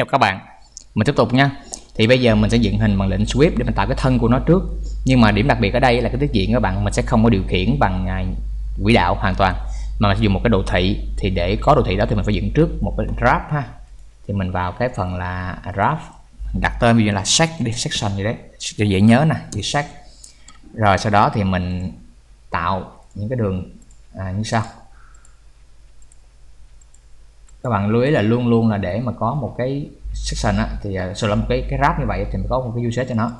chào các bạn. Mình tiếp tục nha. Thì bây giờ mình sẽ dựng hình bằng lệnh sweep để mình tạo cái thân của nó trước. Nhưng mà điểm đặc biệt ở đây là cái tiết diện các bạn mình sẽ không có điều khiển bằng à, quỹ đạo hoàn toàn. Mà mình sẽ dùng một cái đồ thị. Thì để có đồ thị đó thì mình phải dựng trước một cái graph ha. Thì mình vào cái phần là graph đặt tên ví dụ là set đi section gì đấy. Cho dễ nhớ nè chữ set rồi sau đó thì mình tạo những cái đường à, như sau các bạn lưu ý là luôn luôn là để mà có một cái section á, thì à, uh, sau một cái cái graph như vậy thì mình có một cái user cho nó.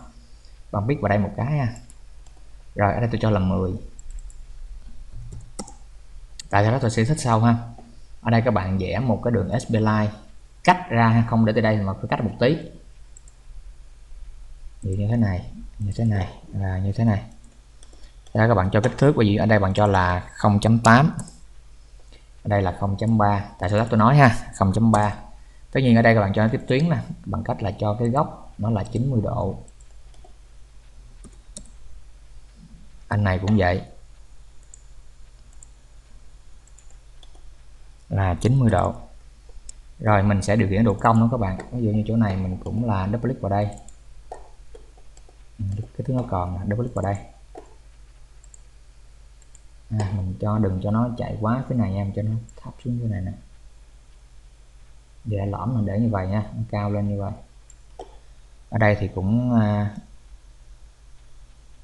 Bạn biết vào đây một cái ha. Rồi ở đây tôi cho là 10 tại sao đó tôi sẽ thích sau ha? Ở đây các bạn vẽ một cái đường sp line cách ra không để tới đây mà cứ cách một tí. Như thế này như thế này là như thế này. Đó các bạn cho kích thước bởi vì ở đây bạn cho là 0.8 ở đây là 0.3 tại sao đó tôi nói ha 0.3 tất nhiên ở đây các bạn cho nó tiếp tuyến nè, bằng cách là cho cái góc nó là 90 độ. Anh này cũng vậy. Là 90 độ. Rồi mình sẽ điều khiển độ cong nữa các bạn. Ví dụ như chỗ này mình cũng là double click vào đây. Cái thứ nó còn double click vào đây à, mình cho đừng cho nó chạy quá cái này em cho nó thấp xuống như này nè. Để lõm mình để như vậy nha nó cao lên như vậy. Ở đây thì cũng à,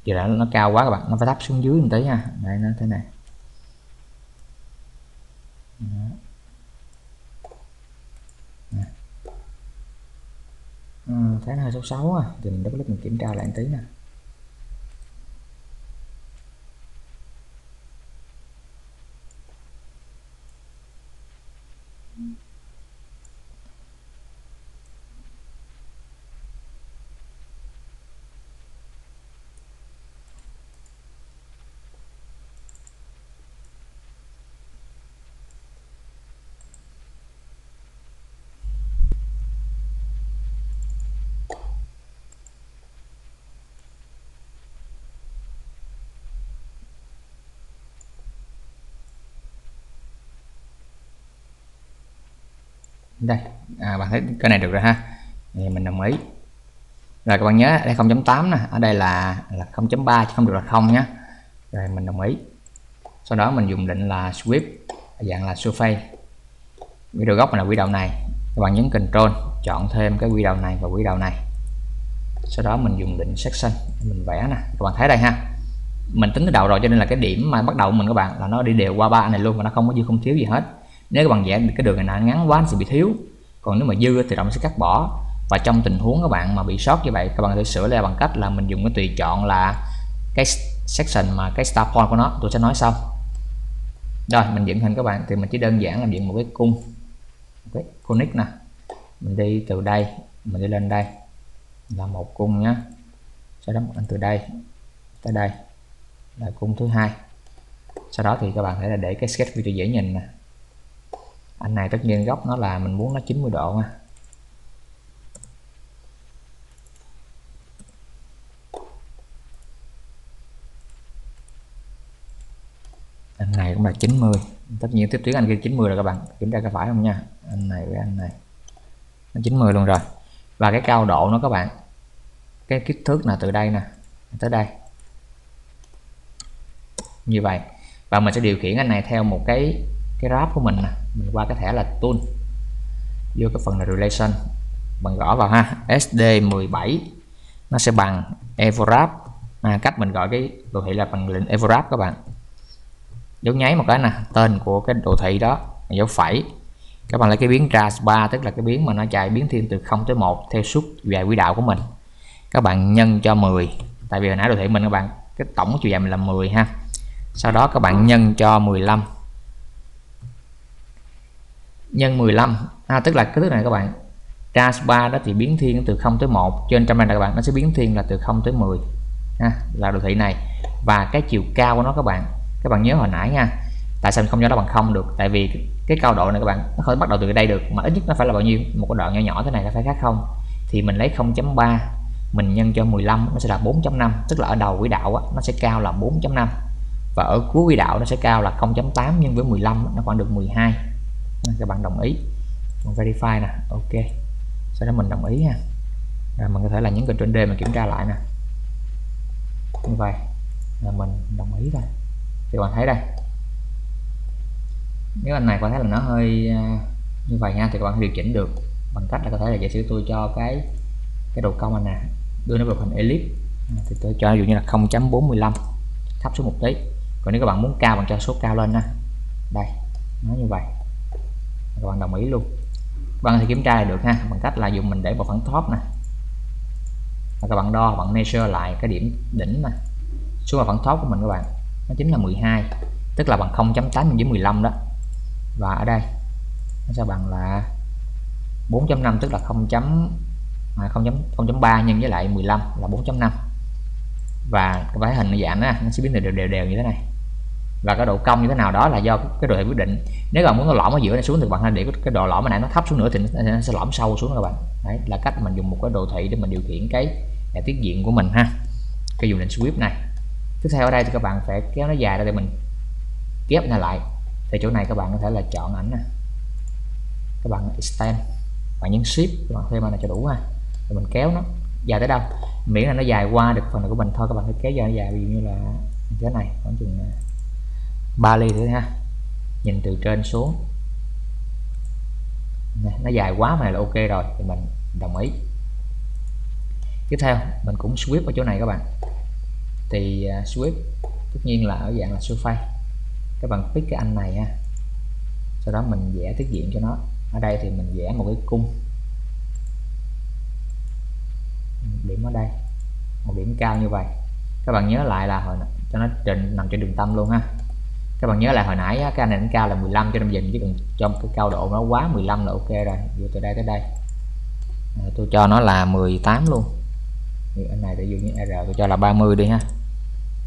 giờ đã nó cao quá các bạn nó phải thấp xuống dưới một tí nha. Đây nó thế này. Đó. Ừ, thấy nó hơi xấu xấu à thì mình double mình kiểm tra lại một tí nè. Đây. À, bạn thấy cái này được rồi ha. Thì mình đồng ý. Rồi các bạn nhớ đây 0.8 nè. Ở đây là là 0.3 chứ không được là không nhé rồi mình đồng ý. Sau đó mình dùng định là sweep dạng là surface. Video gốc là quỹ đạo này. Các bạn nhấn control chọn thêm cái quỹ đạo này và quỹ đạo này. Sau đó mình dùng định section mình vẽ nè. Các bạn thấy đây ha. Mình tính từ đầu rồi cho nên là cái điểm mà bắt đầu mình các bạn là nó đi đều qua ba này luôn và nó không có dư không thiếu gì hết nếu các bạn vẽ cái đường này ngắn quá, nó sẽ bị thiếu. Còn nếu mà dư thì động sẽ cắt bỏ. Và trong tình huống các bạn mà bị sót như vậy, các bạn có thể sửa lại bằng cách là mình dùng cái tùy chọn là cái section mà cái start point của nó. Tôi sẽ nói sau. Rồi, mình dựng hình các bạn. Thì mình chỉ đơn giản là dựng một cái cung. Một cái conic nè. Mình đi từ đây, mình đi lên đây. Là một cung nhá. Sau đó mình từ đây tới đây. Là cung thứ hai. Sau đó thì các bạn thể là để cái sketch view cho dễ nhìn nè anh này tất nhiên góc nó là mình muốn nó 90 độ nha. Anh này cũng là 90 tất nhiên tiếp tuyến anh kia 90 rồi các bạn. Kiểm tra cái phải không nha. Anh này với anh này. Nó 90 luôn rồi. Và cái cao độ nó các bạn. Cái kích thước là từ đây nè. Tới đây. Như vậy. Và mình sẽ điều khiển anh này theo một cái cái ráp của mình mình qua cái thẻ là tool. Vô cái phần là relation bằng gõ vào ha SD17 nó sẽ bằng evorap à, cách mình gọi cái đồ thị là bằng lệnh evorap các bạn. Dấu nháy một cái nè tên của cái đồ thị đó dấu phẩy. Các bạn lấy cái biến trace 3 tức là cái biến mà nó chạy biến thiên từ 0 tới 1 theo suốt dài quỹ đạo của mình. Các bạn nhân cho 10 tại vì hồi nãy đồ thị mình các bạn cái tổng chiều dài mình là 10 ha. Sau đó các bạn nhân cho 15 nhân 15 à, tức là cái thứ này các bạn trace 3 đó thì biến thiên từ 0 tới 1 trên trăm này các bạn nó sẽ biến thiên là từ 0 tới 10 ha, à, là đồ thị này. Và cái chiều cao của nó các bạn các bạn nhớ hồi nãy nha tại sao mình không cho nó bằng không được? Tại vì cái cao độ này các bạn nó không bắt đầu từ đây được mà ít nhất nó phải là bao nhiêu? Một cái đoạn nhỏ nhỏ thế này nó phải khác không? Thì mình lấy 0.3 mình nhân cho 15 nó sẽ là 4.5 tức là ở đầu quỹ đạo á, nó sẽ cao là 4.5 và ở cuối quỹ đạo nó sẽ cao là 0.8 nhân với 15 nó khoảng được 12 các bạn đồng ý. Mình verify nè ok. Sau đó mình đồng ý ha. Rồi mình có thể là nhấn Ctrl D mình kiểm tra lại nè. Như vậy là mình đồng ý rồi, thì bạn thấy đây. Nếu anh này có thấy là nó hơi à, như vậy nha thì các bạn điều chỉnh được bằng cách là có thể là giả sử tôi cho cái cái độ cong này nè. Đưa nó vào hình elip. À, thì tôi cho ví dụ như là 0.45 thấp xuống một tí. Còn nếu các bạn muốn cao bạn cho số cao lên nha đây nó như vậy các bạn đồng ý luôn. Bạn thì kiểm tra được ha bằng cách là dùng mình để vào phần top nè. Và các bạn đo bạn measure lại cái điểm đỉnh nè xuống vào phần top của mình các bạn. Nó chính là 12 tức là bằng 0.8 với 15 đó. Và ở đây nó sẽ bằng là 4.5 tức là 0. À, 0.3 nhân với lại 15 là 4.5 và cái hình nó giảm nó sẽ biến đều đều đều như thế này và cái độ cong như thế nào đó là do cái độ quyết định. Nếu bạn muốn nó lõm ở giữa này xuống thì bạn hãy để cái độ lõm này nó thấp xuống nữa thì nó sẽ lõm sâu xuống các bạn. Đấy là cách mình dùng một cái đồ thị để mình điều khiển cái, cái tiết diện của mình ha. Cái dùng lệnh sweep này. Tiếp theo ở đây thì các bạn phải kéo nó dài ra để mình ghép nó lại. Thì chỗ này các bạn có thể là chọn ảnh nè. Các bạn extend. Bạn nhấn shift các bạn thêm này cho đủ ha. Rồi mình kéo nó dài tới đâu? Miễn là nó dài qua được phần này của mình thôi các bạn hãy kéo dài dài. Ví dụ như là thế này khoảng chừng à, ba ly thôi ha. Nhìn từ trên xuống. Nó dài quá mà là ok rồi thì mình đồng ý. Tiếp theo mình cũng sweep ở chỗ này các bạn. Thì à, uh, sweep tất nhiên là ở dạng là surface các bạn pick cái anh này ha. Sau đó mình vẽ tiết diện cho nó. Ở đây thì mình vẽ một cái cung. Điểm ở đây một điểm cao như vậy. Các bạn nhớ lại là hồi cho nó trình nằm trên đường tâm luôn ha các bạn nhớ lại hồi nãy cái anh này cao là 15 cho nên dình chứ đừng trong cái cao độ nó quá 15 là ok rồi. Vô từ đây tới đây. À, tôi cho nó là 18 luôn. Thì anh này ví dụ như R tôi cho là 30 đi ha.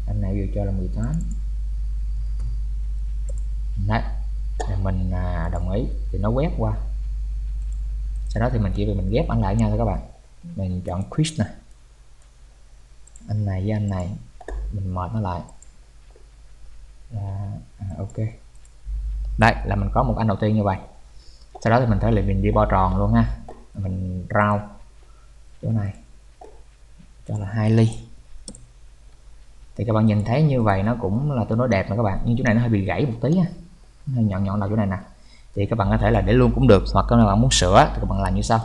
Anh này vừa cho là 18 đấy thì mình à, đồng ý. Thì nó quét qua. Sau đó thì mình chỉ việc mình ghép anh lại nhau thôi các bạn. Mình chọn quiz nè. Anh này với anh này mình mệt nó lại là à, ok. Đây là mình có một anh đầu tiên như vậy. Sau đó thì mình thấy là mình đi bo tròn luôn ha. Mình rau chỗ này. Cho là hai ly. Thì các bạn nhìn thấy như vậy nó cũng là tôi nói đẹp mà các bạn. Nhưng chỗ này nó hơi bị gãy một tí ha hơi nhọn nhọn là chỗ này nè. Thì các bạn có thể là để luôn cũng được. Hoặc các bạn muốn sửa thì các bạn làm như sau.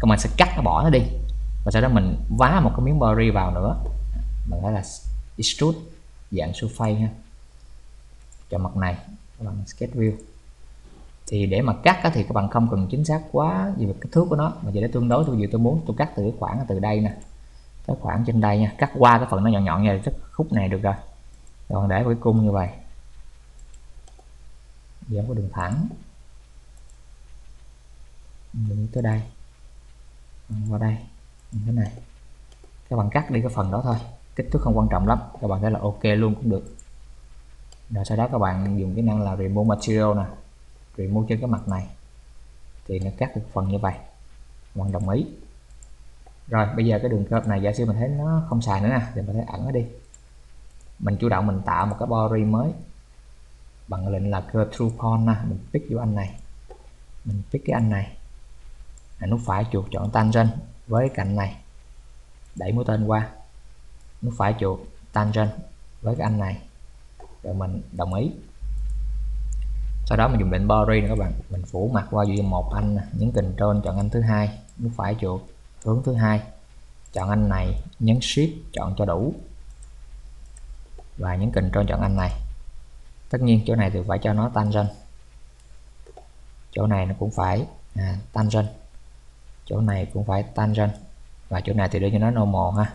Các bạn sẽ cắt nó bỏ nó đi. Và sau đó mình vá một cái miếng body vào nữa. Mình nói là extrude dạng surface ha cho mặt này các bạn sketch view. Thì để mà cắt thì các bạn không cần chính xác quá về kích thước của nó, mà chỉ để tương đối tôi dự tôi muốn tôi cắt từ khoảng từ đây nè, tới khoảng trên đây nha. Cắt qua cái phần nó nhọn nhọn như rất khúc này được rồi. Còn để với cung như vậy. Giảm có đường thẳng. Mình tới đây. Qua đây. Mình thế này. Các bạn cắt đi cái phần đó thôi. Kích thước không quan trọng lắm. Các bạn thấy là ok luôn cũng được rồi sau đó các bạn dùng cái năng là remove material nè remove trên cái mặt này. Thì nó cắt được phần như vậy. Bạn đồng ý. Rồi bây giờ cái đường curve này giả sử mình thấy nó không xài nữa nè thì mình thấy ẩn nó đi. Mình chủ động mình tạo một cái body mới bằng lệnh là curve through point nè mình pick vô anh này. Mình pick cái anh này. À, nút phải chuột chọn tangent với cạnh này. Đẩy mũi tên qua. Nút phải chuột tangent với cái anh này rồi mình đồng ý. Sau đó mình dùng lệnh body nữa các bạn. Mình phủ mặt qua duy một anh nhấn kình trên chọn anh thứ hai nút phải chuột hướng thứ hai chọn anh này nhấn shift chọn cho đủ. Và nhấn kình trên chọn anh này. Tất nhiên chỗ này thì phải cho nó tangent chỗ này nó cũng phải à, tangent chỗ này cũng phải tangent và chỗ này thì để cho nó normal ha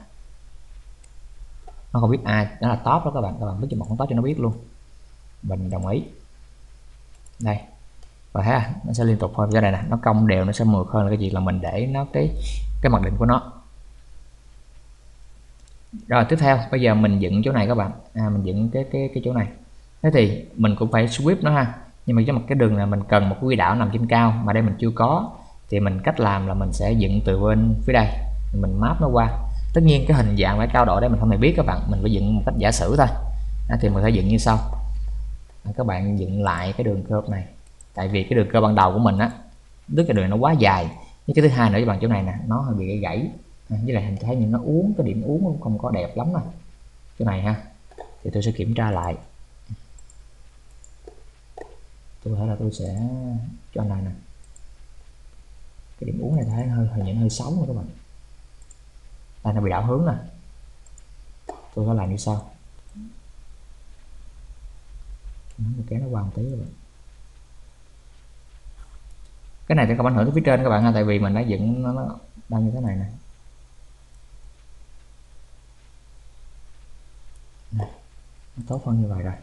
nó không biết ai nó là top đó các bạn các bạn biết cho một con top cho nó biết luôn. Mình đồng ý. Đây. Và ha à, nó sẽ liên tục thôi. Cái này nè nó cong đều nó sẽ mượt hơn là cái gì là mình để nó cái cái mặc định của nó. Rồi tiếp theo bây giờ mình dựng chỗ này các bạn. À, mình dựng cái cái cái chỗ này. Thế thì mình cũng phải sweep nó ha. Nhưng mà cái mặt cái đường là mình cần một cái quỹ đạo nằm trên cao mà đây mình chưa có thì mình cách làm là mình sẽ dựng từ bên phía đây. Mình map nó qua tất nhiên cái hình dạng và cao độ đấy mình không hề biết các bạn. Mình phải dựng một cách giả sử thôi. À, thì mình phải dựng như sau. À, các bạn dựng lại cái đường curve này. Tại vì cái đường cơ ban đầu của mình á tức cái đường nó quá dài. Với cái thứ hai nữa bằng chỗ này nè nó hơi bị gãy gãy. Với lại hình thấy như nó uống cái điểm uống cũng không có đẹp lắm nè chỗ này ha thì tôi sẽ kiểm tra lại. Tôi thấy thể là tôi sẽ cho này nè. Cái điểm uống này thấy hơi hình như hơi xấu rồi các bạn đây nó bị đảo hướng nè. Tôi có làm như sau. Nó kéo nó qua một tí rồi cái này thì không ảnh hưởng tới phía trên các bạn ha tại vì mình đã dựng nó, nó đang như thế này nè. Nó tốt hơn như vậy rồi.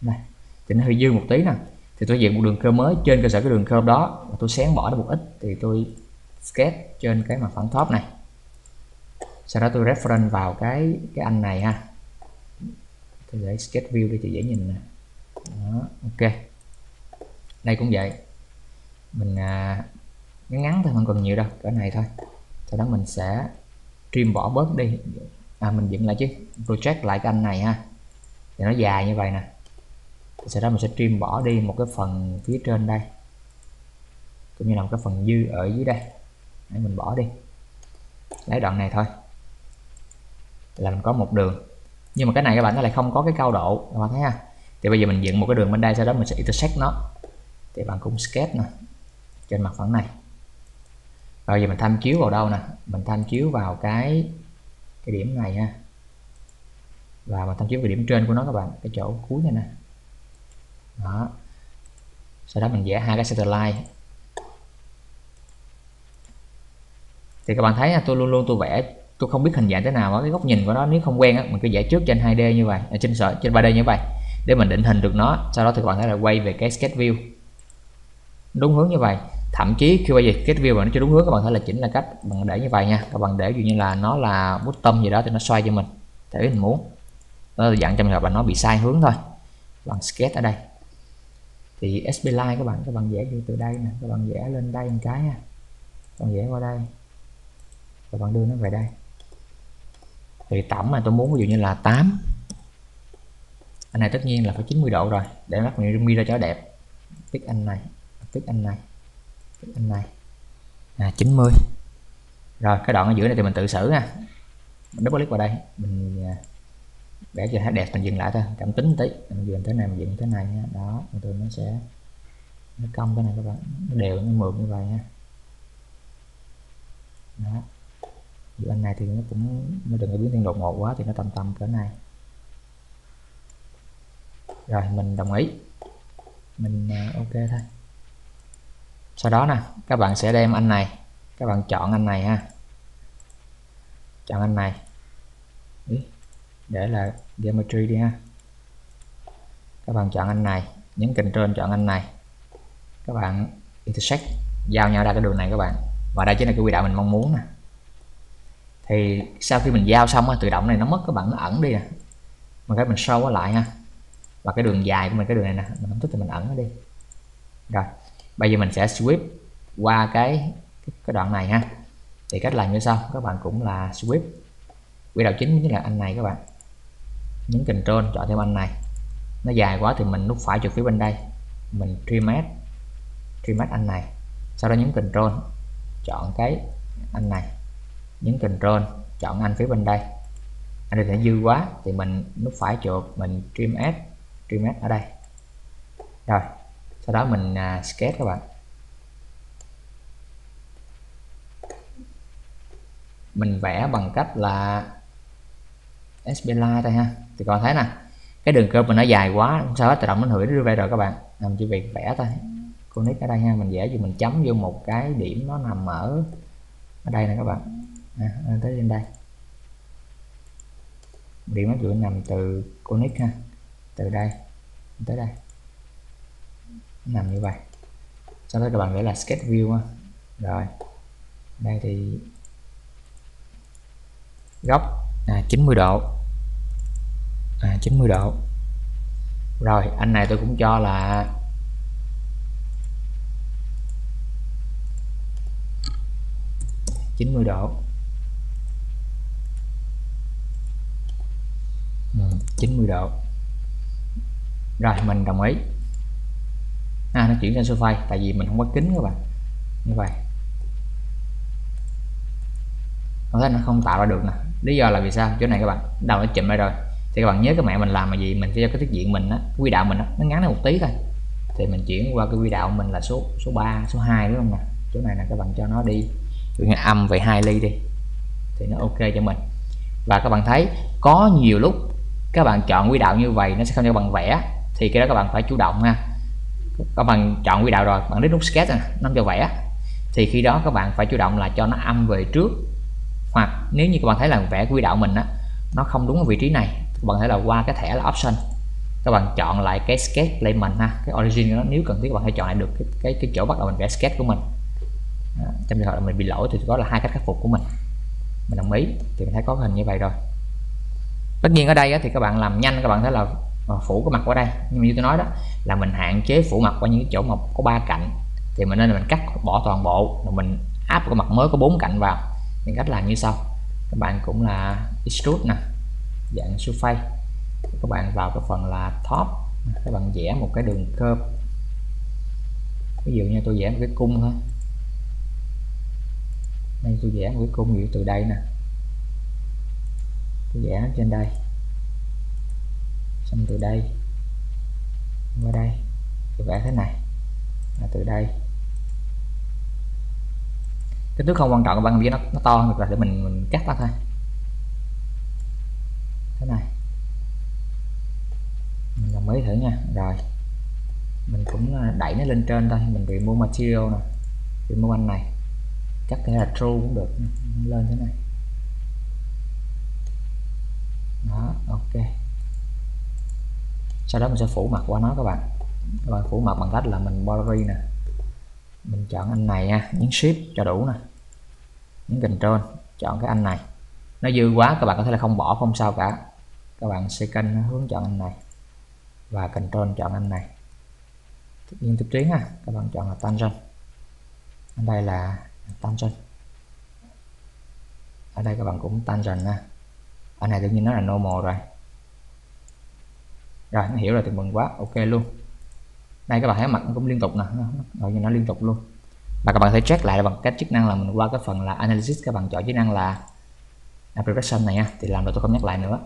Đây thì nó hơi dư một tí nè. Thì tôi dựng một đường cơ mới trên cơ sở cái đường cơm đó tôi xén bỏ nó một ít thì tôi sketch trên cái mặt phẳng top này. Sau đó tôi reference vào cái cái anh này ha. Tôi để sketch view để cho dễ nhìn nè. Đó, ok. Đây cũng vậy. Mình à, ngắn ngắn thôi không cần nhiều đâu cỡ này thôi. Sau đó mình sẽ trim bỏ bớt đi. À, mình dựng lại chứ. Project lại cái anh này ha. Thì nó dài như vậy nè. Sau đó mình sẽ trim bỏ đi một cái phần phía trên đây. Cũng như là một cái phần dư ở dưới đây để mình bỏ đi. Lấy đoạn này thôi. Là mình có một đường. Nhưng mà cái này các bạn nó lại không có cái cao độ, các bạn thấy ha? Thì bây giờ mình dựng một cái đường bên đây, sau đó mình sẽ intersect nó. Thì bạn cũng sketch nè, trên mặt phẳng này. Rồi giờ mình tham chiếu vào đâu nè? Mình tham chiếu vào cái cái điểm này ha. Và mình tham chiếu về điểm trên của nó các bạn, cái chỗ cuối này nè. Đó. Sau đó mình vẽ hai cái satellite. Thì các bạn thấy tôi luôn luôn tôi vẽ, tôi không biết hình dạng thế nào ở cái góc nhìn của nó nếu không quen á, mình cứ vẽ trước trên 2D như vậy à, trên sở trên 3D như vậy, để mình định hình được nó. Sau đó thì các bạn thấy là quay về cái sketch view. Đúng hướng như vậy. Thậm chí khi quay về sketch view mà nó chưa đúng hướng, các bạn thấy là chỉnh là cách bằng để như vậy nha. Các bạn để dụ như là nó là bút tâm gì đó thì nó xoay cho mình. Theo ý mình muốn. Đó là dặn trong trường hợp là nó bị sai hướng thôi. Bằng sketch ở đây. Thì SP line các bạn các bạn vẽ từ đây nè, các bạn vẽ lên đây một cái nha. Các bạn vẽ qua đây và bạn đưa nó về đây. Thì tổng mà tôi muốn ví dụ như là 8 anh này tất nhiên là phải 90 độ rồi để lắp mình mi ra cho đẹp. Tích anh này tích anh này tích anh này. À, 90 rồi cái đoạn ở giữa này thì mình tự xử nha. Double click vào đây. Mình à, vẽ cho hết đẹp mình dừng lại thôi. Cảm tính tí. Mình dừng thế này mình dừng thế này nha. Đó tôi nó sẽ nó cong cái này các bạn. Nó đều nó mượt như vậy nha. Đó. Dù anh này thì nó cũng, nó đừng có biến thiên đột ngột quá thì nó tầm tầm cỡ này. Rồi, mình đồng ý. Mình ờ, ok thôi. Sau đó nè, các bạn sẽ đem anh này, các bạn chọn anh này ha. Chọn anh này. Để là geometry đi ha. Các bạn chọn anh này, nhấn ctrl chọn anh này. Các bạn intersect, giao nhau ra cái đường này các bạn. Và đây chính là cái quỹ đạo mình mong muốn nè thì sau khi mình giao xong tự động này nó mất các bạn nó ẩn đi nè mà cái mình sâu quá lại ha. Và cái đường dài của mình, cái đường này nè, mình không thích thì mình ẩn nó đi. Rồi, bây giờ mình sẽ sweep qua cái cái đoạn này ha. Thì cách làm như sau, các bạn cũng là sweep quỹ đạo chính chính là anh này các bạn. Nhấn control, chọn thêm anh này. Nó dài quá thì mình nút phải chuột phía bên đây. Mình trim trim anh này. Sau đó nhấn control, chọn cái anh này nhấn control chọn anh phía bên đây. Anh để dư quá thì mình nút phải chuột mình trim s trim s ở đây. Rồi sau đó mình uh, sketch các bạn. Mình vẽ bằng cách là SPLine đây ha. Thì các bạn thấy nè cái đường cơ mình nó dài quá không sao hết tự động nó hủy đưa về rồi các bạn. Làm chỉ việc vẽ thôi. Connect ở đây ha mình vẽ gì mình chấm vô một cái điểm nó nằm ở ở đây nè các bạn à, tới lên đây. Điểm áp dụng nằm từ connect ha từ đây tới đây. Nằm như vậy. Sau đó các bạn vẽ là sketch view ha. rồi đây thì góc à, 90 độ. À, 90 độ. Rồi anh này tôi cũng cho là chín mươi độ. Ừ, 90 độ. Rồi mình đồng ý. À, nó chuyển sang surface tại vì mình không có kính các bạn. Như vậy. Có thể nó không tạo ra được nè. Lý do là vì sao? Chỗ này các bạn đầu nó chụm lại rồi. Thì các bạn nhớ cái mẹ mình làm là gì? Mình sẽ cho cái thiết diện mình á quy đạo mình á nó ngắn nó một tí thôi. Thì mình chuyển qua cái quy đạo mình là số số 3 số 2 đúng không nè? Chỗ này là các bạn cho nó đi. Ví như âm về 2 ly đi. Thì nó ok cho mình. Và các bạn thấy có nhiều lúc các bạn chọn quy đạo như vậy nó sẽ không cho bạn vẽ thì cái đó các bạn phải chủ động ha. Các bạn chọn quy đạo rồi bạn đến nút sketch này, nó cho vẽ. Thì khi đó các bạn phải chủ động là cho nó âm về trước. Hoặc nếu như các bạn thấy là vẽ quy đạo mình á nó không đúng ở vị trí này các bạn thể là qua cái thẻ là option. Các bạn chọn lại cái sketch element ha cái origin của nó nếu cần thiết các bạn hãy chọn lại được cái cái, cái chỗ bắt đầu mình vẽ sketch của mình. À, trong trường hợp là mình bị lỗi thì có là hai cách khắc phục của mình. Mình đồng ý thì mình thấy có hình như vậy rồi tất nhiên ở đây thì các bạn làm nhanh, các bạn thấy là ờ, phủ cái mặt qua đây. Nhưng mà như tôi nói đó, là mình hạn chế phủ mặt qua những chỗ mà có ba cạnh. Thì mình nên là mình cắt bỏ toàn bộ, rồi mình áp cái mặt mới có bốn cạnh vào. Những cách làm như sau. Các bạn cũng là extrude nè, dạng surface. Các bạn vào cái phần là top. Các bạn vẽ một cái đường curve. Ví dụ như tôi vẽ một cái cung thôi. Đây, tôi vẽ một cái cung ví từ đây nè tôi vẽ trên đây. Xong từ đây. Qua đây. Tôi vẽ thế này. Là từ đây. Kích thước không quan trọng các bạn biết nó, nó to được là để mình mình cắt ra thôi. Thế này. Mình làm mấy thử nha. Rồi. Mình cũng à, đẩy nó lên trên thôi. Mình remove material nè. Remove anh này. Chắc thể là true cũng được. Lên thế này đó, ok. Sau đó mình sẽ phủ mặt qua nó các bạn. Các bạn phủ mặt bằng cách là mình boundary nè. Mình chọn anh này nha, nhấn shift cho đủ nè. Nhấn control, chọn cái anh này. Nó dư quá, các bạn có thể là không bỏ, không sao cả. Các bạn sẽ canh hướng chọn anh này. Và control chọn anh này. Tất nhiên tiếp tuyến ha, các bạn chọn là tangent. Ở đây là tangent. Ở đây các bạn cũng tangent nha ở này tự nhiên nó là normal rồi. Rồi nó hiểu rồi thì mừng quá. Ok luôn. Đây các bạn thấy mặt cũng liên tục nè. Rồi như nó liên tục luôn. Và các bạn thể check lại bằng cách chức năng là mình qua cái phần là analysis. Các bạn chọn chức năng là application này nha. Thì làm rồi tôi không nhắc lại nữa.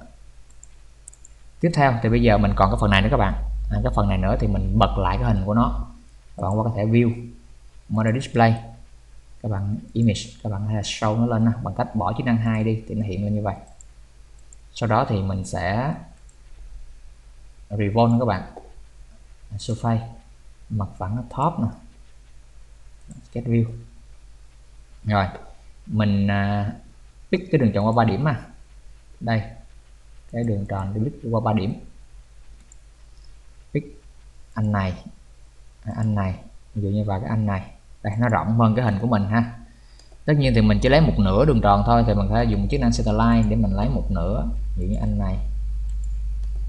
Tiếp theo thì bây giờ mình còn cái phần này nữa các bạn. À, cái phần này nữa thì mình bật lại cái hình của nó. Các bạn qua có thể view model display. Các bạn image các bạn hay là show nó lên bằng cách bỏ chức năng hai đi thì nó hiện lên như vậy sau đó thì mình sẽ revolve các bạn. Surface mặt phẳng top nè. Sketch view. Rồi mình uh, pick cái đường tròn qua 3 điểm mà. Đây cái đường tròn đi pick qua 3 điểm. Pick anh này. À, anh này. Ví dụ như vào cái anh này. Đây nó rộng hơn cái hình của mình ha tất nhiên thì mình chỉ lấy một nửa đường tròn thôi thì mình phải dùng chức năng satellite để mình lấy một nửa như anh này.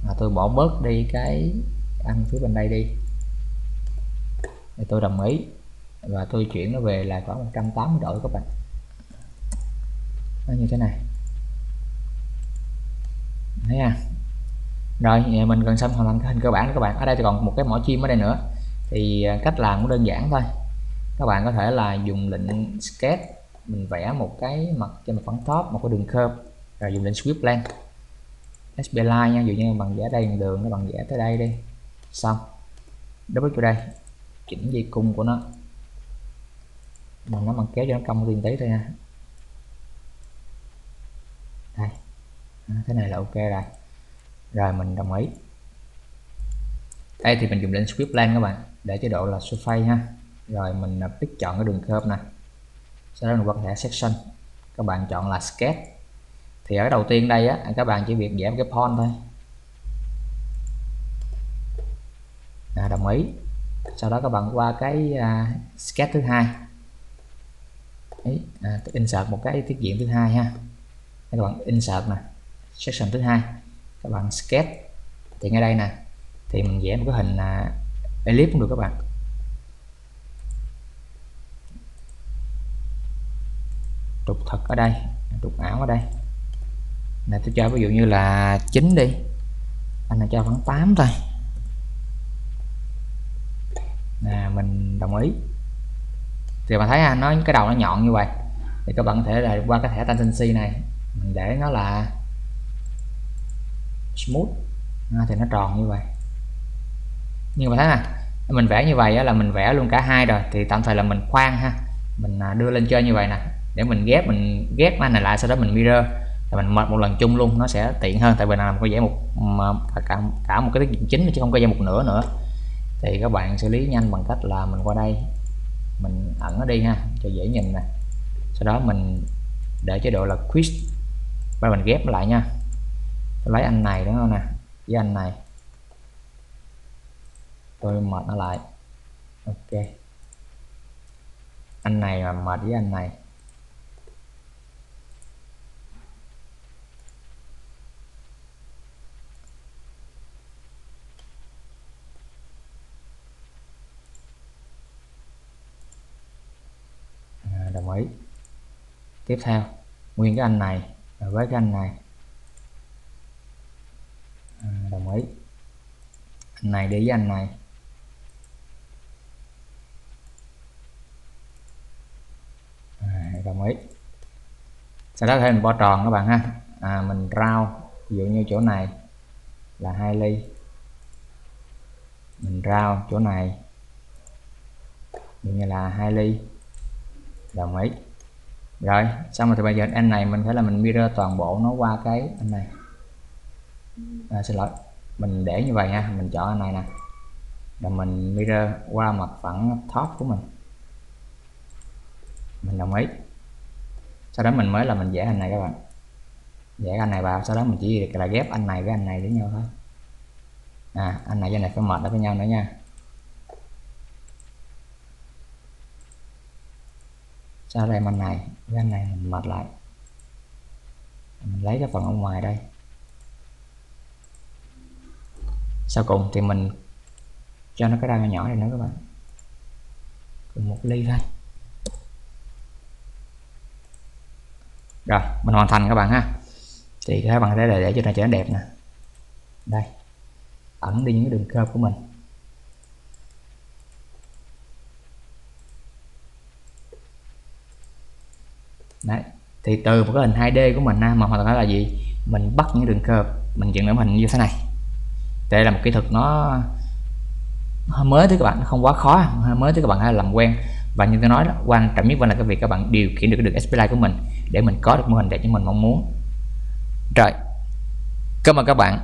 À, tôi bỏ bớt đi cái anh phía bên đây đi. Thì tôi đồng ý. Và tôi chuyển nó về là khoảng 180 độ các bạn. Nó như thế này. Thấy à rồi mình cần xong hoàn thành cái hình cơ bản các bạn. Ở đây thì còn một cái mỏ chim ở đây nữa. Thì à, cách làm cũng đơn giản thôi. Các bạn có thể là dùng lệnh sketch mình vẽ một cái mặt trên mặt phẳng top một cái đường curve rồi dùng lệnh sweep plan SP line nha dụ như bằng vẽ đây đường nó bằng vẽ tới đây đi. Xong. Double cho đây. Chỉnh dây cung của nó. Bằng nó bằng kéo cho nó cong tiền tí thôi nha. Đây. À, thế này là ok rồi. Rồi mình đồng ý. Đây thì mình dùng lệnh sweep plan các bạn để chế độ là surface ha. Rồi mình à, pick chọn cái đường curve này sau đó mình qua thẻ section. Các bạn chọn là sketch. Thì ở đầu tiên đây á các bạn chỉ việc vẽ một cái point thôi. À, đồng ý. Sau đó các bạn qua cái uh, sketch thứ hai. Đấy, à, insert một cái tiết diện thứ hai ha. Các bạn insert nè section thứ hai. Các bạn sketch. Thì ngay đây nè thì mình vẽ một cái hình là ellipse cũng được các bạn. Trục thật ở đây trục ảo ở đây. Này tôi cho ví dụ như là 9 đi. Anh này cho khoảng 8 thôi. Nè mình đồng ý. Thì mà thấy ha nó cái đầu nó nhọn như vậy. Thì các bạn có thể là qua cái thẻ tangency này mình để nó là smooth. À, thì nó tròn như vậy. Nhưng mà thấy nè mình vẽ như vậy là mình vẽ luôn cả hai rồi thì tạm thời là mình khoan ha. Mình à, đưa lên chơi như vậy nè để mình ghép mình ghép anh này lại sau đó mình mirror. Thì mình mệt một lần chung luôn nó sẽ tiện hơn. Tại vì làm có giải một cả, cả một cái tiết diện chính chứ không có giải một nửa nữa. Thì các bạn xử lý nhanh bằng cách là mình qua đây mình ẩn nó đi ha cho dễ nhìn nè. Sau đó mình để chế độ là quiz và mình ghép lại nha. Tôi lấy anh này đúng không nè? Với anh này. Tôi mệt nó lại. Ok. Anh này mà mệt với anh này à, đồng ý tiếp theo nguyên cái anh này à, với cái anh này. À, đồng ý. Anh này để với anh này. À, đồng ý. Sau đó thì mình bo tròn các bạn ha. À, mình rao ví dụ như chỗ này là hai ly. Mình rao chỗ này như là hai ly. Đồng ý rồi xong rồi thì bây giờ anh này mình phải là mình mirror toàn bộ nó qua cái anh này. À, xin lỗi mình để như vậy ha mình chọn anh này nè. Rồi mình mirror qua mặt phẳng top của mình. Mình đồng ý. Sau đó mình mới là mình vẽ hình này các bạn. Vẽ anh này vào sau đó mình chỉ là ghép anh này với anh này với nhau thôi. À anh này với anh này phải mệt với nhau nữa nha. Sau đây mặt này với anh này mình mệt lại. Mình lấy cái phần ở ngoài đây. Sau cùng thì mình cho nó cái đai nhỏ này nữa các bạn. Cùng một ly thôi. Rồi, mình hoàn thành các bạn ha. Thì các bạn để để cho nó trở nên đẹp nè. Đây. Ẩn đi những đường curve của mình. Đấy. Thì từ một cái hình 2D của mình mà hoàn toàn là gì? Mình bắt những đường curve mình dựng lên hình như thế này. Đây là một kỹ thuật nó hơi mới tới các bạn nó không quá khó hơi mới tới các bạn hay làm quen. Và như tôi nói đó, quan trọng nhất vẫn là cái việc các bạn điều khiển được cái đường SPLine của mình để mình có được mô hình đẹp như mình mong muốn. Rồi cảm ơn các bạn.